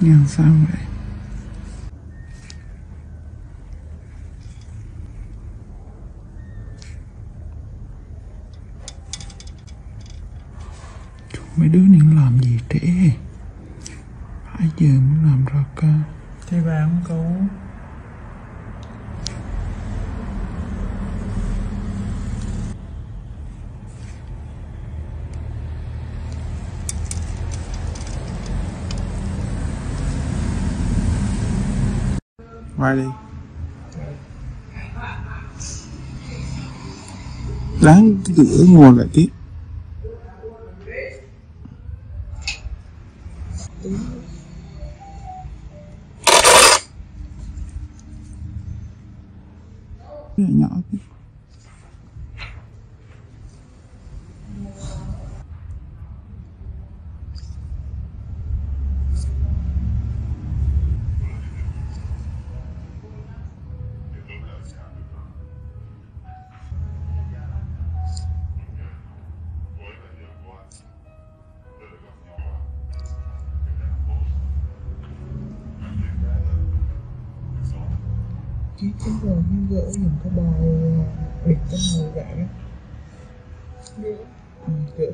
Nhàn sao vậy? Chúng mấy đứa này làm gì trễ. Hai giờ mới làm ra cơ. Thế bà không cứu. Vai đi. Đáng cửa ngồi lại tí. Nhỏ nhỏ Chứ chứ rồi nhưng gỡ những cái bài biệt trong người vậy Ừ, gỡ